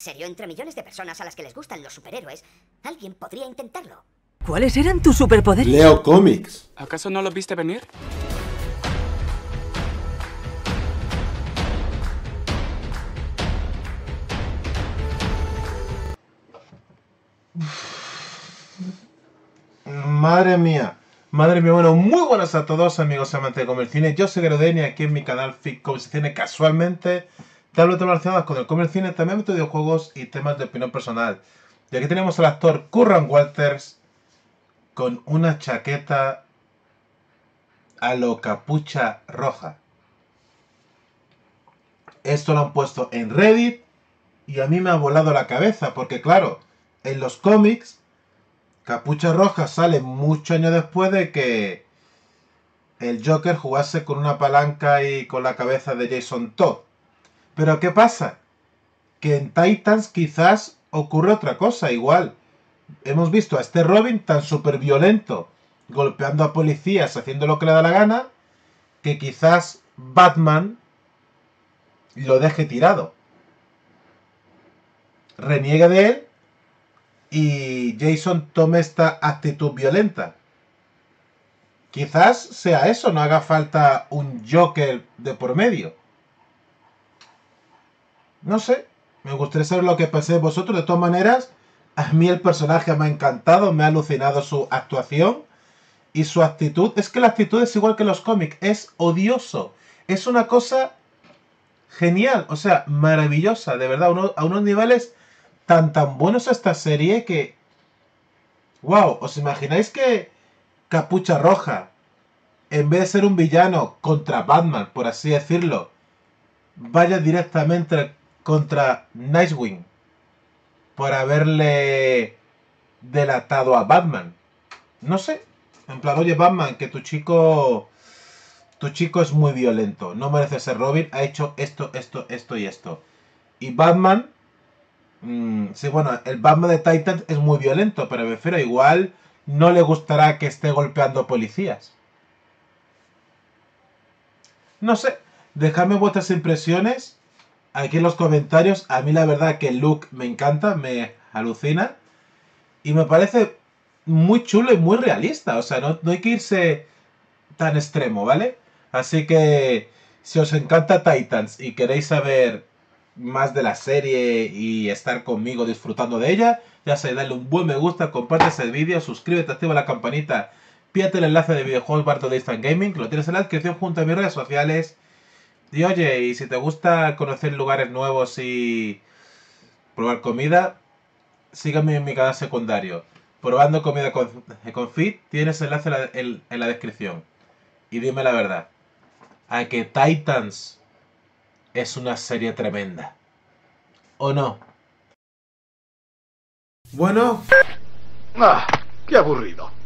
serio, entre millones de personas a las que les gustan los superhéroes, alguien podría intentarlo. ¿Cuáles eran tus superpoderes? Leo cómics. ¿Acaso no lo viste venir? Madre mía. Madre mía, bueno, muy buenas a todos amigos amantes de comer cine. Yo soy Grodeni, aquí en mi canal Fic Cine casualmente te hablo de temas con el comer cine, también de videojuegos y temas de opinión personal. Y aquí tenemos al actor Curran Walters con una chaqueta a lo capucha roja. Esto lo han puesto en Reddit y a mí me ha volado la cabeza porque claro, en los cómics Capucha Roja sale mucho años después de que el Joker jugase con una palanca y con la cabeza de Jason Todd. Pero ¿qué pasa? Que en Titans quizás ocurre otra cosa, igual. Hemos visto a este Robin tan súper violento, golpeando a policías, haciendo lo que le da la gana, que quizás Batman lo deje tirado. Reniega de él y Jason tome esta actitud violenta. Quizás sea eso, no haga falta un Joker de por medio. No sé, me gustaría saber lo que pensáis vosotros. De todas maneras, a mí el personaje me ha encantado, me ha alucinado su actuación y su actitud. Es que la actitud es igual que los cómics, es odioso. Es una cosa genial, o sea, maravillosa, de verdad, a unos niveles tan tan buenos esta serie que... ¡Wow! ¿Os imagináis que Capucha Roja, en vez de ser un villano contra Batman, por así decirlo, vaya directamente contra Nightwing por haberle delatado a Batman? No sé. En plan, oye Batman, que tu chico... Tu chico es muy violento, no merece ser Robin, ha hecho esto, esto, esto y esto. Y Batman Mm, sí, bueno, el Batman de Titans es muy violento, pero me refiero, igual no le gustará que esté golpeando policías. No sé, dejadme vuestras impresiones aquí en los comentarios. A mí la verdad que el look me encanta, me alucina. Y me parece muy chulo y muy realista. O sea, no, no hay que irse tan extremo, ¿vale? Así que si os encanta Titans y queréis saber más de la serie y estar conmigo disfrutando de ella, ya sé, dale un buen me gusta, comparte el vídeo, suscríbete, activa la campanita, pídate el enlace de videojuegos Barto de Instant Gaming, lo tienes en la descripción junto a mis redes sociales. Y oye, y si te gusta conocer lugares nuevos y probar comida, sígueme en mi canal secundario. Probando comida con, con Fit, tienes el enlace en la, en la descripción. Y dime la verdad, a que Titans es una serie tremenda. ¿O no? Bueno. Ah, qué aburrido.